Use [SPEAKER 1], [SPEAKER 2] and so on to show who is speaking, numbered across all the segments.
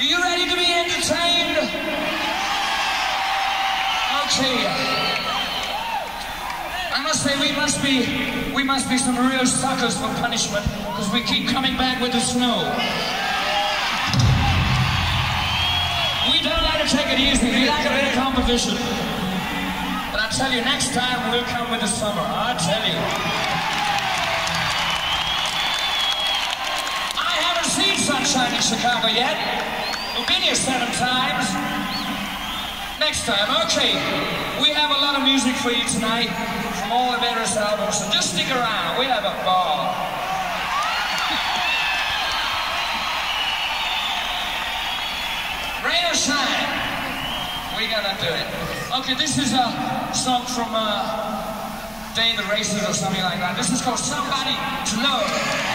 [SPEAKER 1] Are you ready to be entertained? Okay. I must say we must be we must be some real suckers for punishment because we keep coming back with the snow. We don't like to take it easy. We like a bit of competition. But I tell you, next time we'll come with the summer. I tell you. I haven't seen sunshine in Chicago yet. Seven times. Next time, okay. We have a lot of music for you tonight from all the various albums, so just stick around. We have a ball. Rain or shine, we're gonna do it. Okay, this is a song from uh, Day of the Races or something like that. This is called Somebody to Love.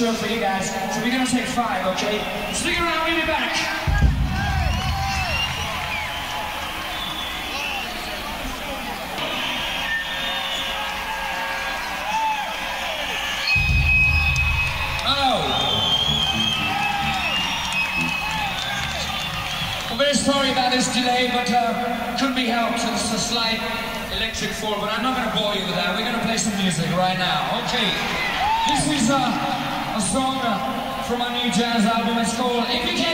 [SPEAKER 1] room for you guys. So we're gonna take five, okay? jazz album. It's called If You Can.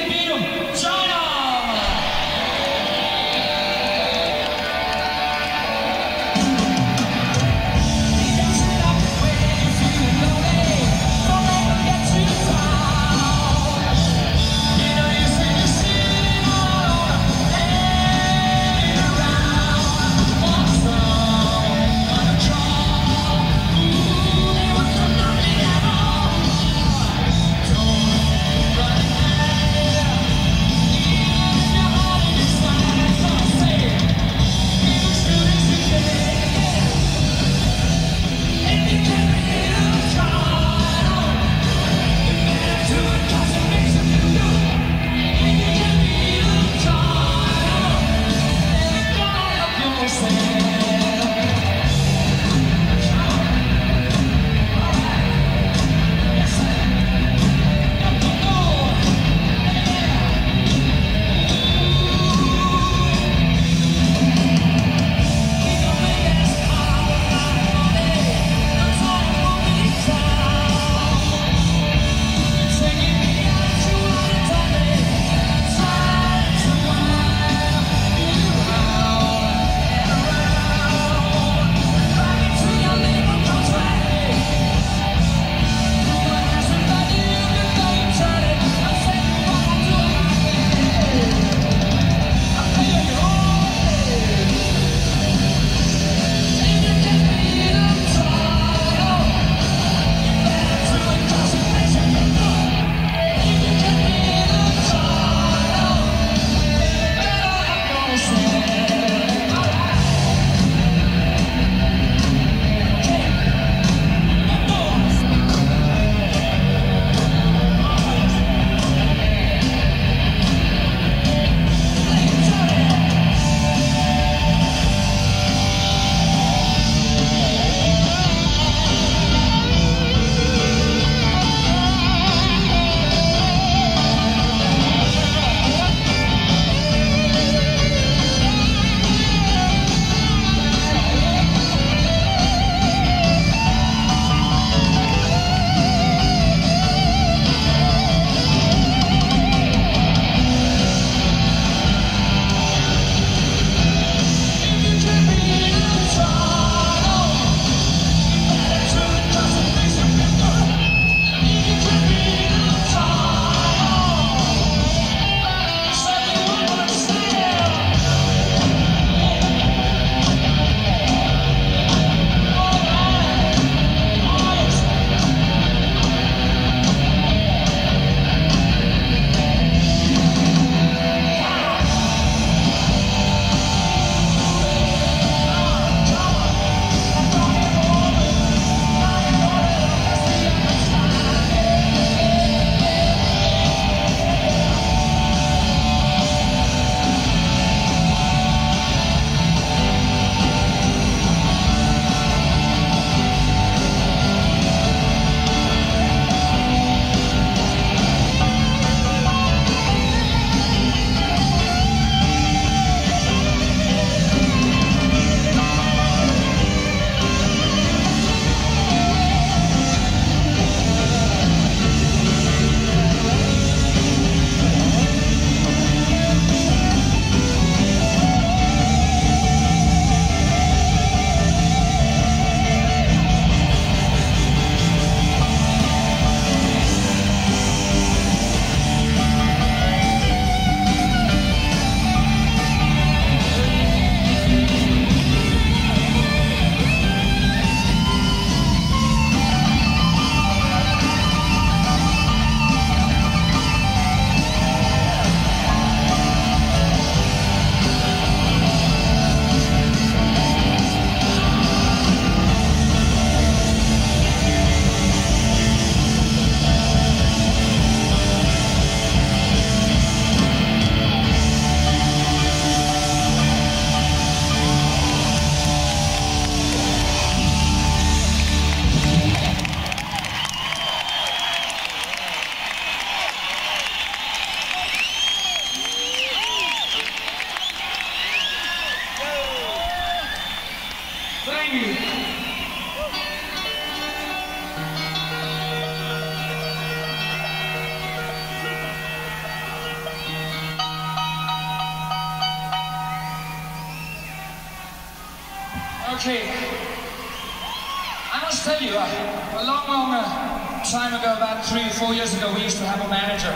[SPEAKER 1] Four years ago, we used to have a manager.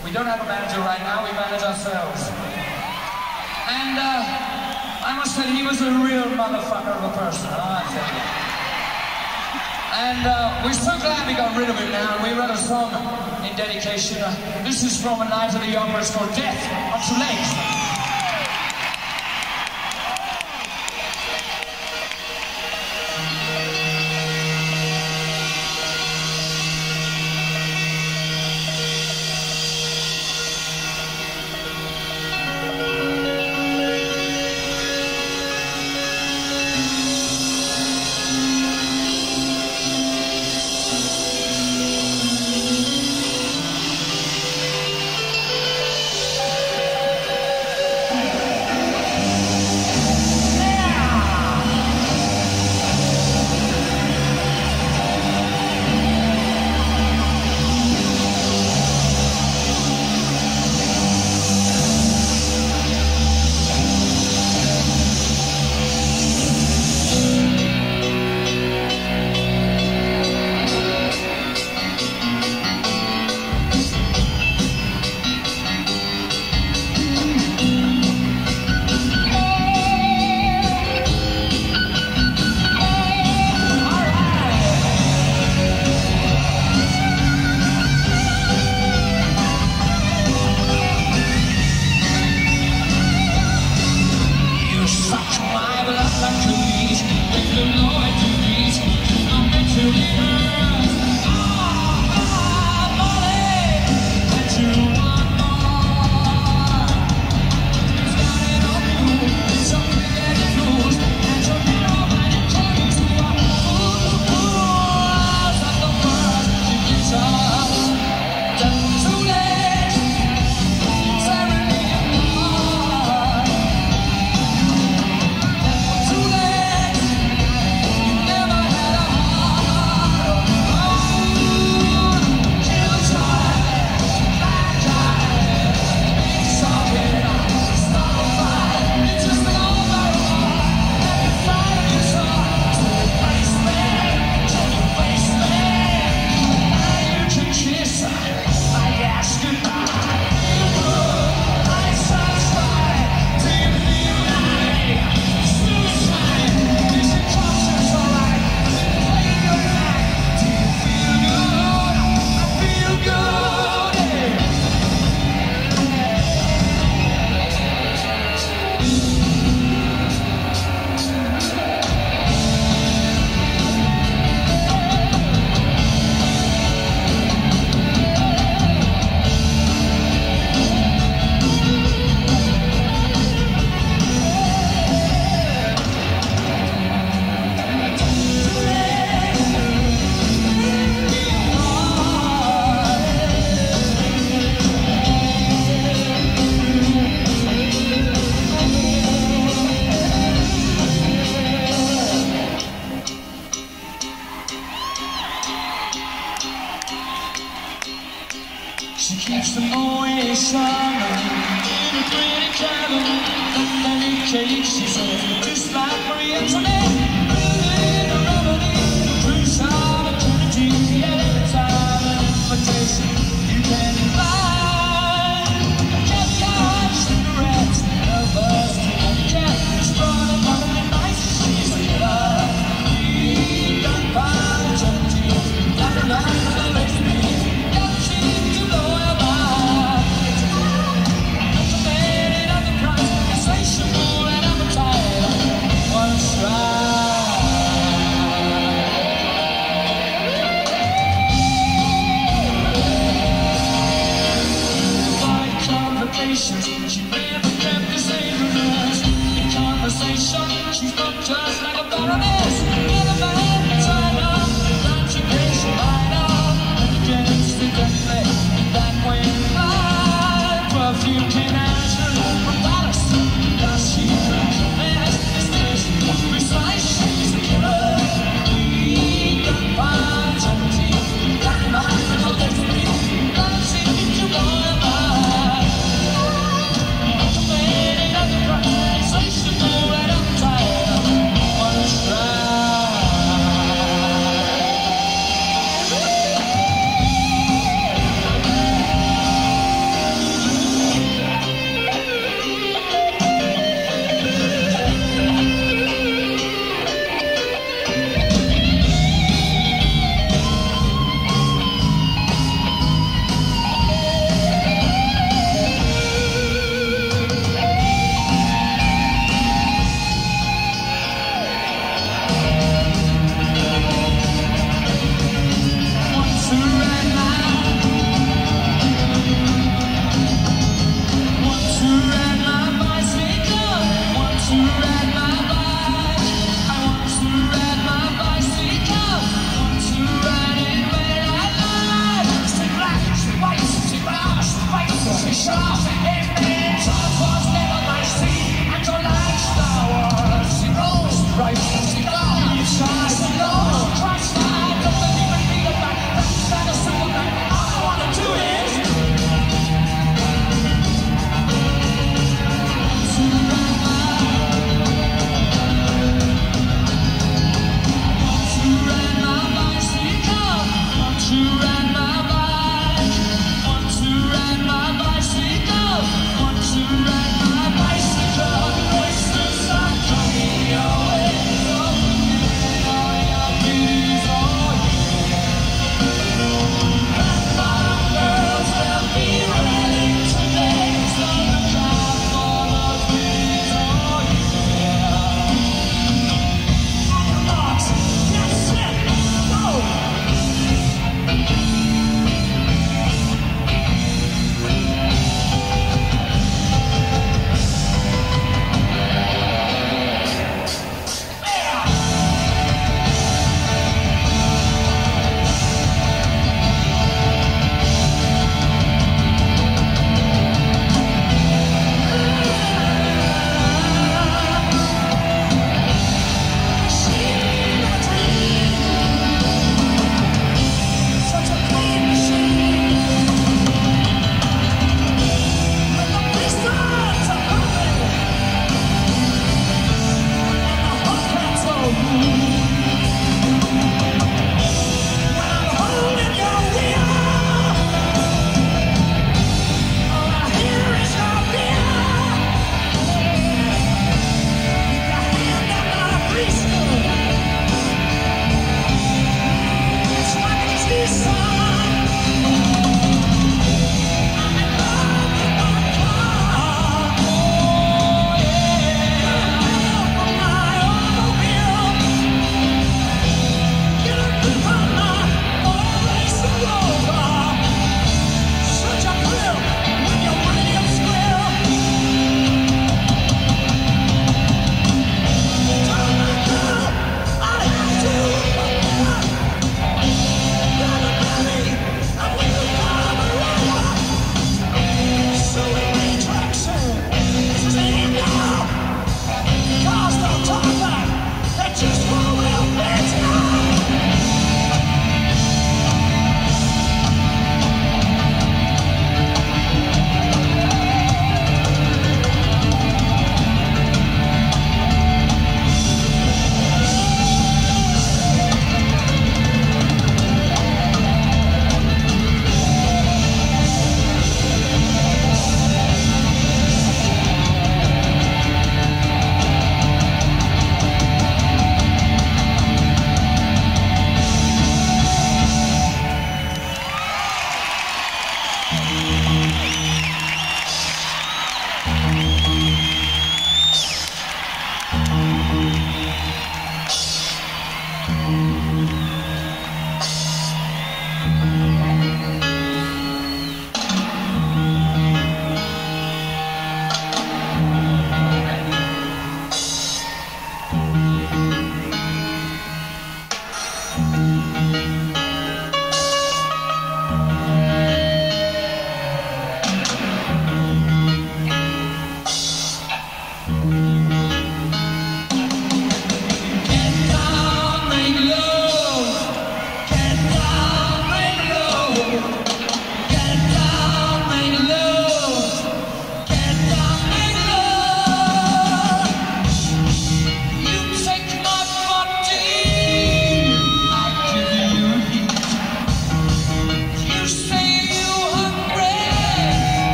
[SPEAKER 1] We don't have a manager right now, we manage ourselves. And uh, I must say, he was a real motherfucker of a person, I. And uh, we're so glad we got rid of him now, we wrote a song in dedication. Uh, this is from a night of the opera, it's called Death on Two Legs.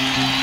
[SPEAKER 1] Mm-hmm.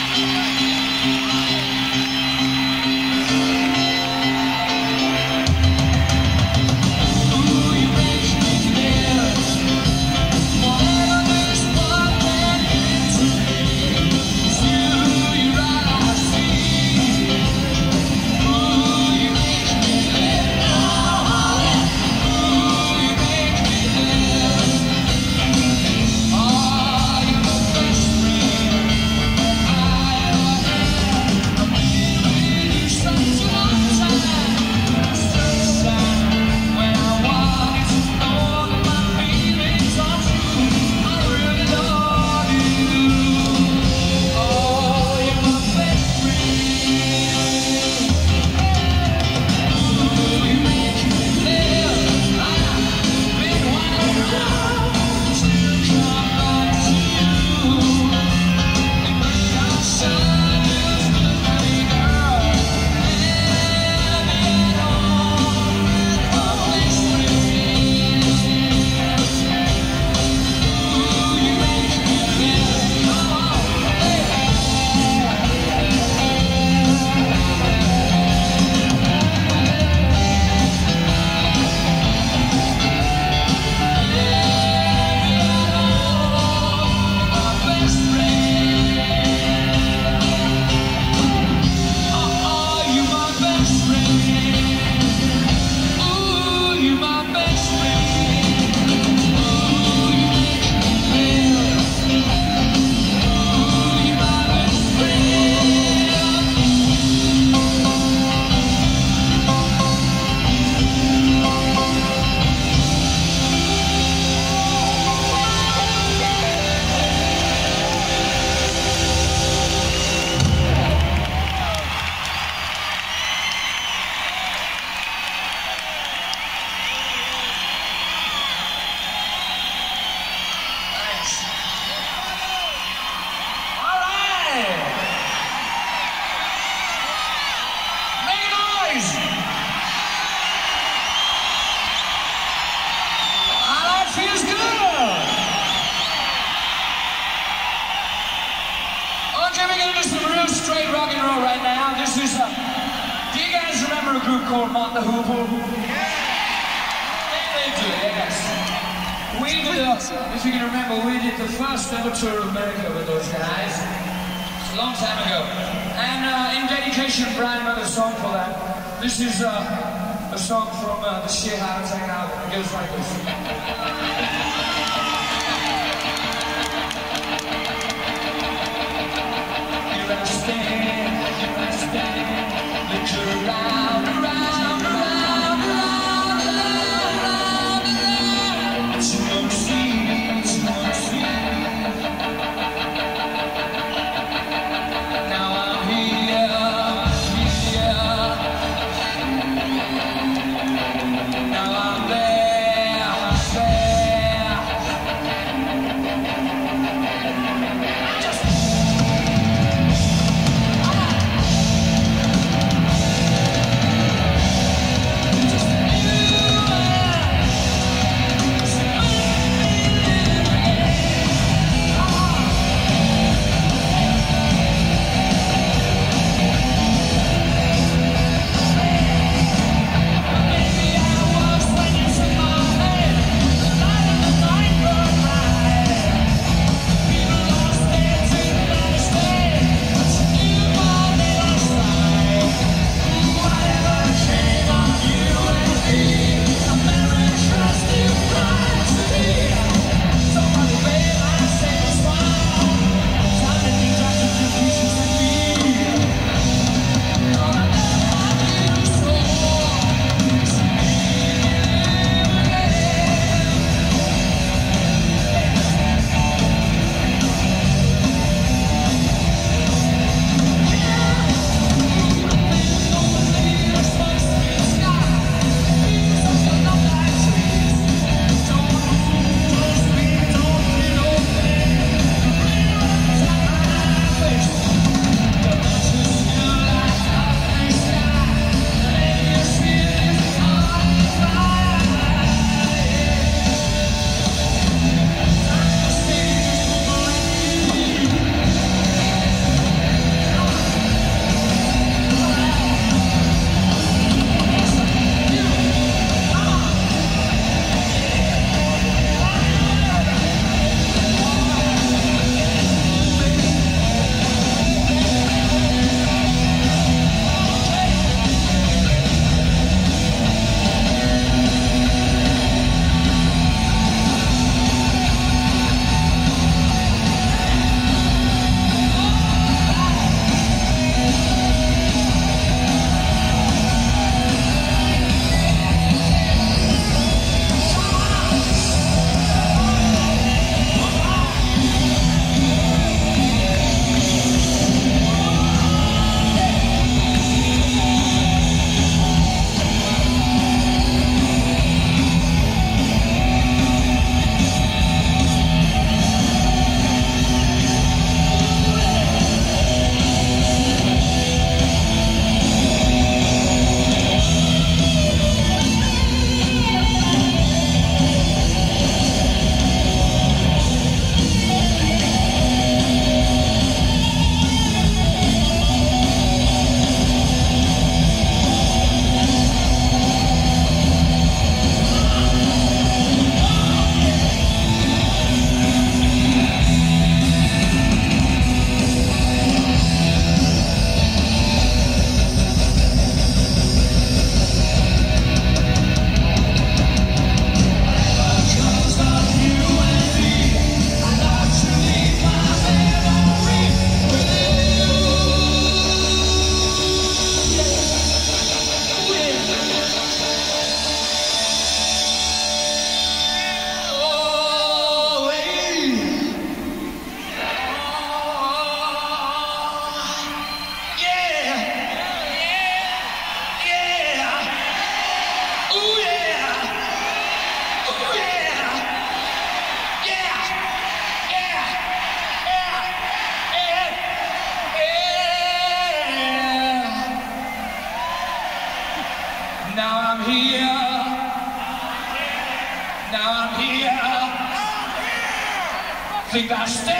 [SPEAKER 1] Think I stay.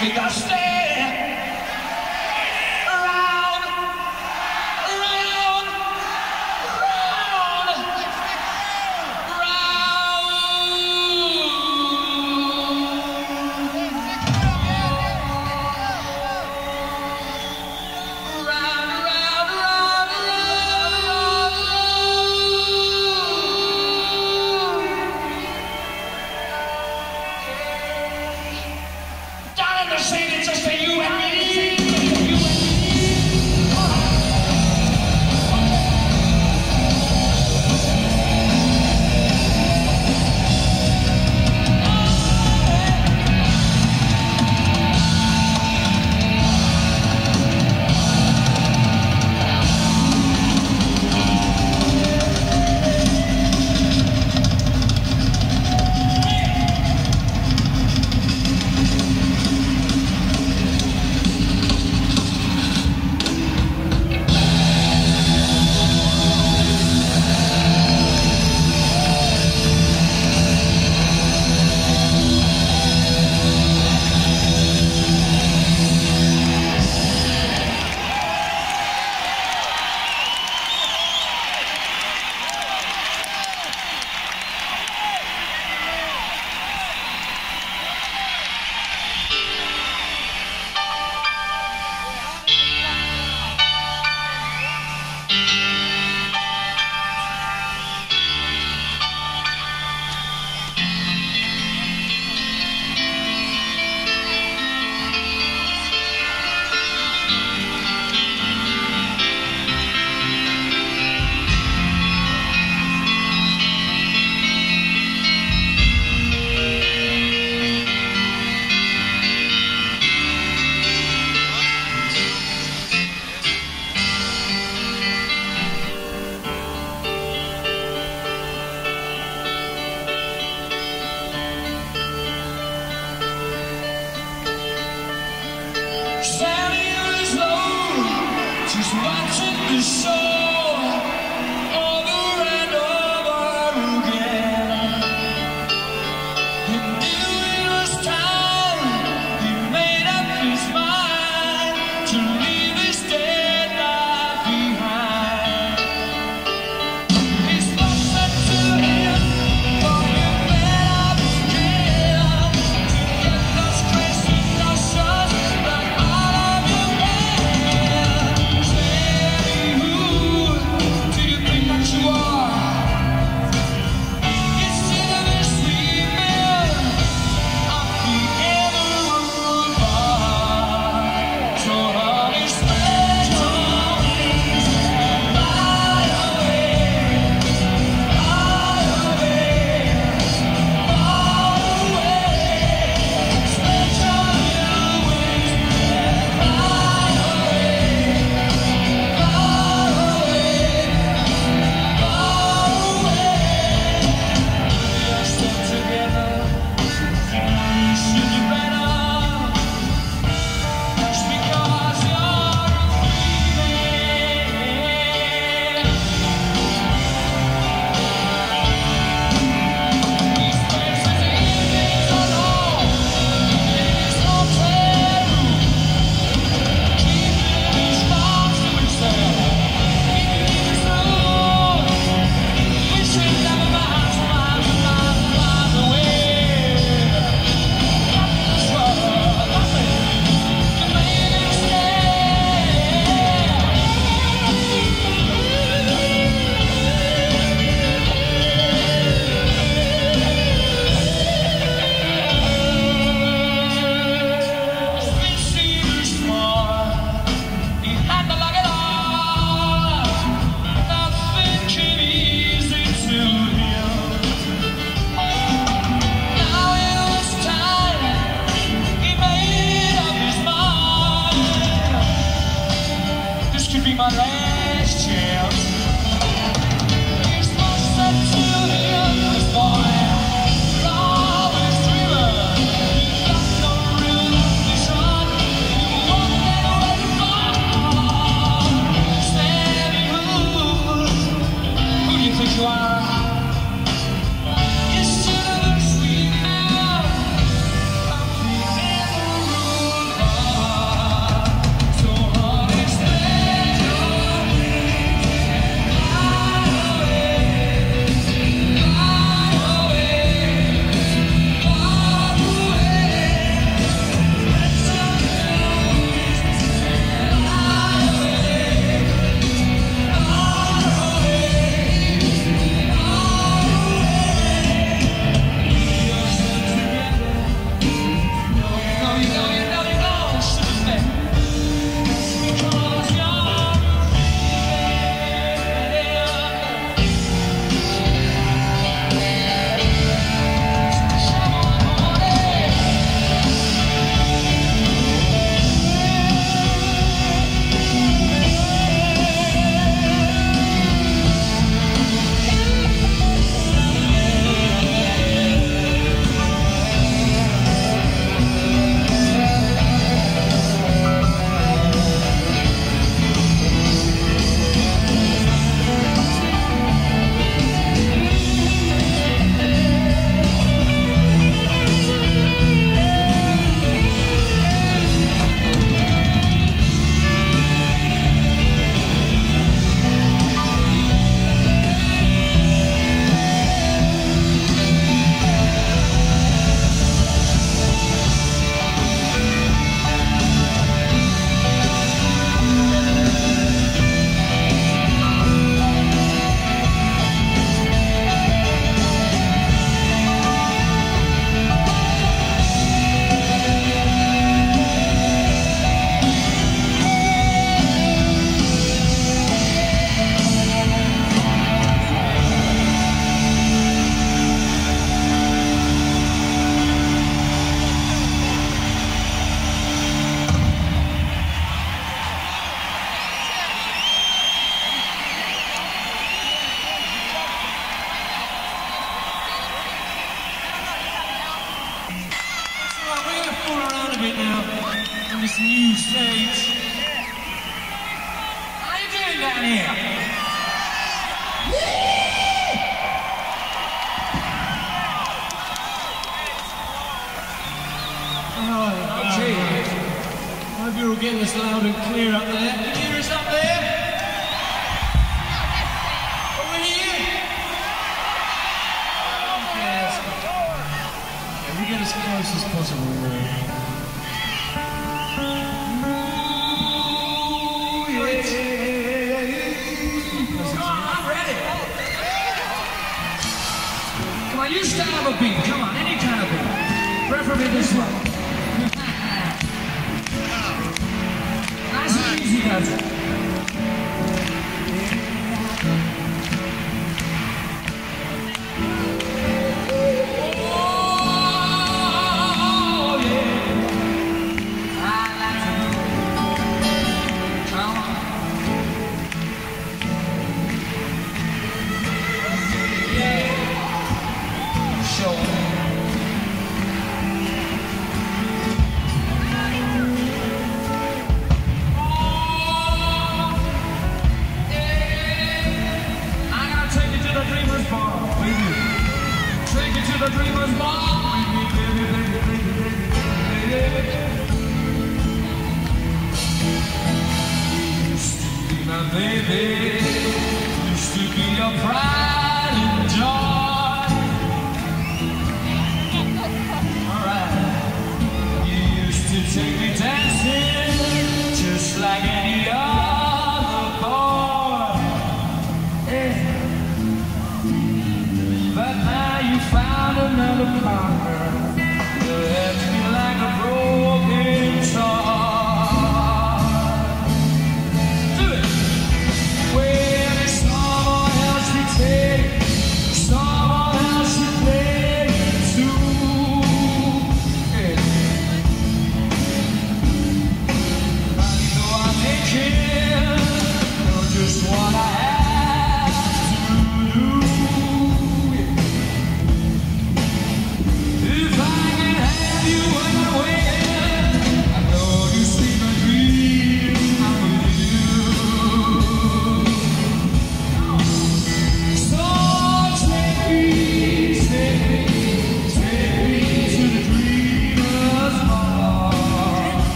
[SPEAKER 1] Think I stay